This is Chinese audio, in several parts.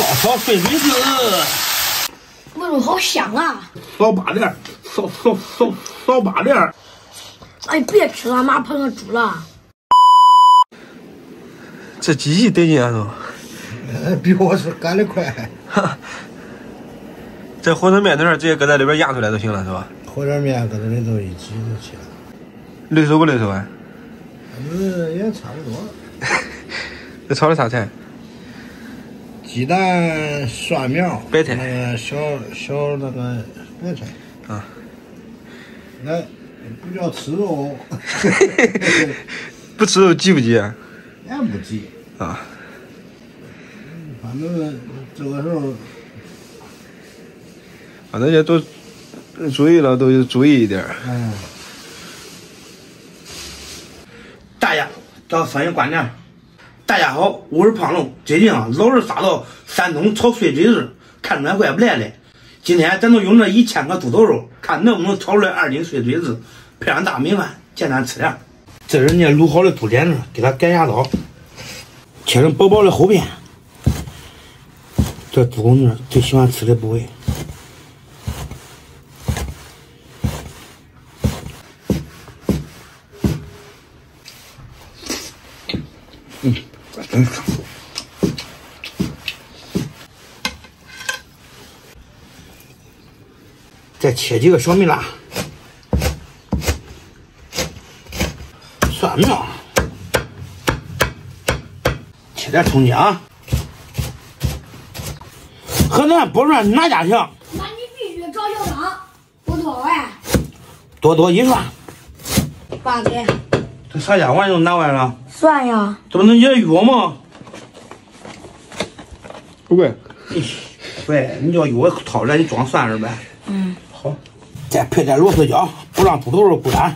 爆炒碎水子，味道好香啊！烧八连，烧烧烧烧八连。哎，别吃了，妈碰上猪了。这机器得劲啊都。呃，比我是干的快。哈，这和成面团直接搁在里边压出来就行了，是吧？和点面搁这里头一挤就行了。累手不累手啊？嗯，也差不多。这炒的啥菜？鸡蛋、蒜苗、白菜，那个小小那个白菜。啊。那不叫吃肉。不吃肉急不急啊？也不急。啊。反正这个时候，反正也都注意了，都注意一点。嗯。大家找商业观点。大家好，我是胖龙。最近啊，老是杀到山东炒碎嘴子，看出来怪不赖的。今天咱就用这一千个猪头肉，看能不能炒出来二斤碎嘴子，配上大米饭，简单吃点。这是人家卤好的猪脸子，给它改下刀，切成薄薄的厚片。这猪公子最喜欢吃的部位。嗯，再切几个小米辣，蒜苗，切点葱姜。和咱包蒜哪家强？那你必须找小张，不错哎。多多益善。爸给。这啥家伙又拿完了？蒜呀。这不能也药吗？不贵。对，你叫药掏出来，你装蒜是呗？嗯。好。再配点螺丝椒，不让猪头肉不干。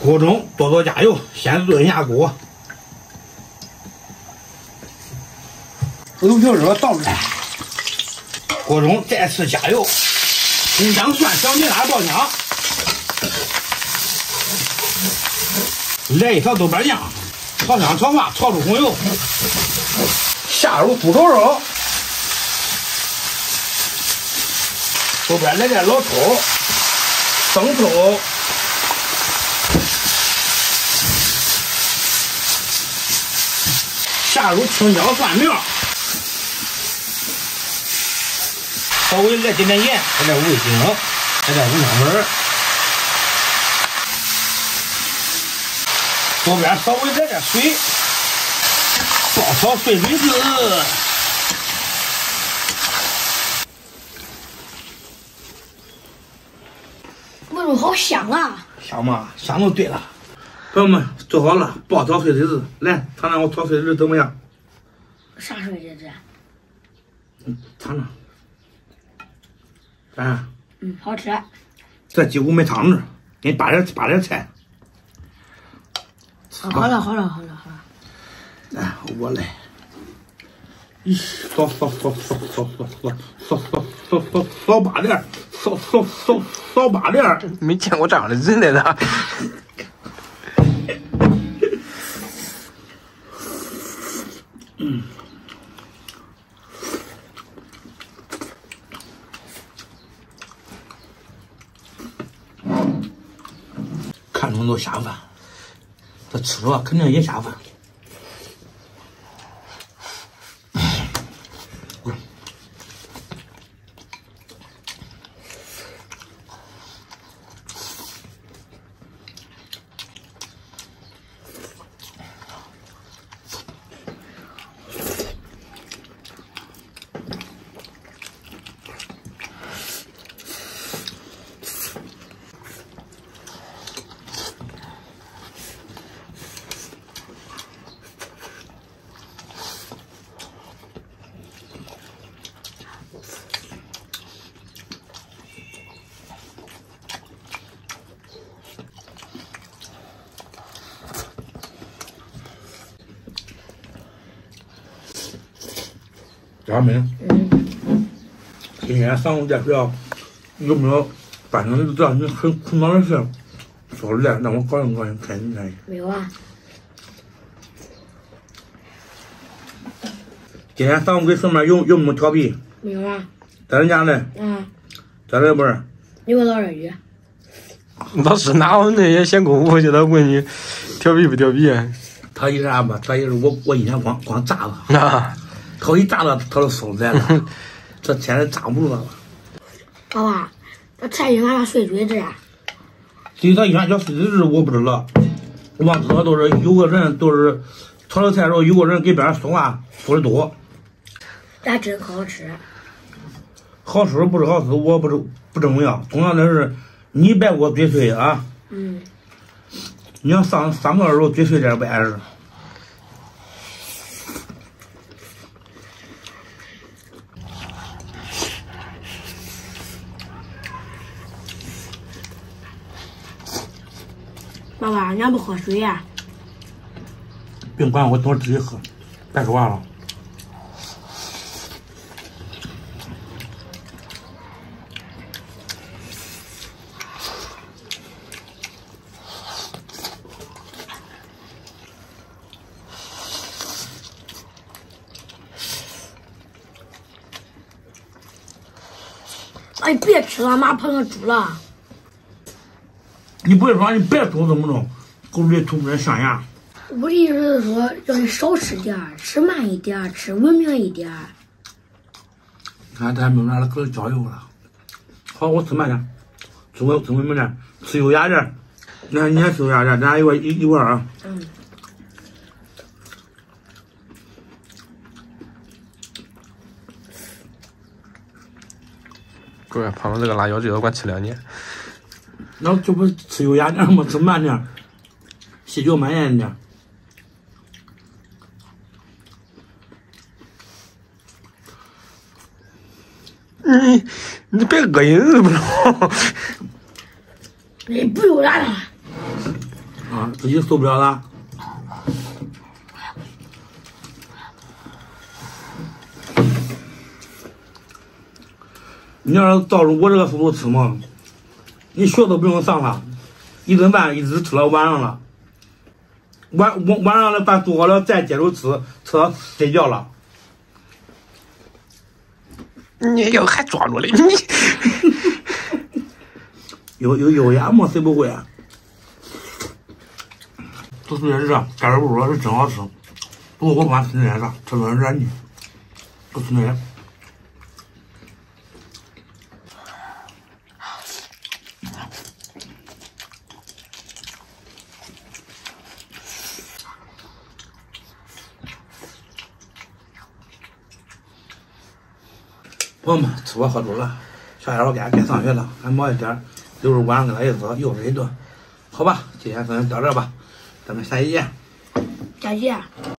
锅中多多加油，先炖下锅。油条热倒出来，锅中再次加油，葱姜蒜小米辣爆香，来一勺豆瓣酱，炒香炒滑，炒出红油，下入猪头肉，后边来点老抽、生抽。下入青椒蒜苗，稍微来点点盐，来点味精，来点五香粉，左边稍微来点水，爆炒碎水子，味道好香啊！香吗？香就对了。朋友们，做好了爆炒碎嘴子，来尝尝我炒碎嘴子怎么样？啥碎嘴子？嗯，尝尝。咋嗯，好吃。这几乎没汤子，给你扒点扒点菜。好了好了好了好了。来，我来。咦，烧烧烧烧烧烧烧烧烧烧烧烧八连，烧烧烧烧八连。没见过这样的人来的。看中都下饭，这吃了肯定也下饭。家人们，今天上午在学校有没有反正你知道你很苦恼的事，说出来让我高兴高兴，开心开心。没有啊？今天上午给孙妹有有没有调皮？没有啊？在人家呢，嗯，在这不是？你给我唠两句。老师哪有那些闲工夫去他问你调皮不调皮啊？他一啥吧？他一是我我一天光光炸了，啊，他一炸他他就收来了，这现在炸不住他了。爸爸，这蔡英俺俩碎嘴子啊？至于他原叫碎嘴子，我不知道。我知道都是有个人都是炒了菜的时候，有个人给别人说话说的多，咱真可好吃。好吃不是好吃，我不是不重要，重要的是你别给我嘴碎啊！嗯，你要上上课的时候嘴碎点不碍事。爸爸，你咋不喝水呀、别管我，等会儿自己喝，别说话了。哎，别吃了，妈碰上猪了。你不会说你别吐这么重，口水吐不出象牙。我的意思是说，让你少吃点儿，吃慢一点儿，吃文明一点儿。看咱没有拿了给他浇油了。好，我吃慢点，吃我吃文明点，吃优雅点。你看你也吃优雅点，咱俩一块一一块儿啊。嗯，各位朋友，这个辣椒最多管吃两年。那这不吃优雅点吗？吃慢点，细嚼慢咽点。你你别恶心是不是？你不优雅了。啊，自己受不了了。你要是照着我这个速度吃嘛，你学都不用上了，一顿饭一直吃到晚上了，晚晚晚上的饭做好了再接着吃，吃到睡觉了。你要还装着嘞你。有有优雅嘛，谁不会啊？这确实是盖儿不说是真好吃，不过我不敢吃那些啥，吃那软腻，不吃那些。朋友们，吃饱喝足了，小家伙该该上学了，还忙一点儿，一会晚上跟他一做又是一顿，好吧，今天咱就到这吧，咱们下期见。再见。